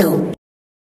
two.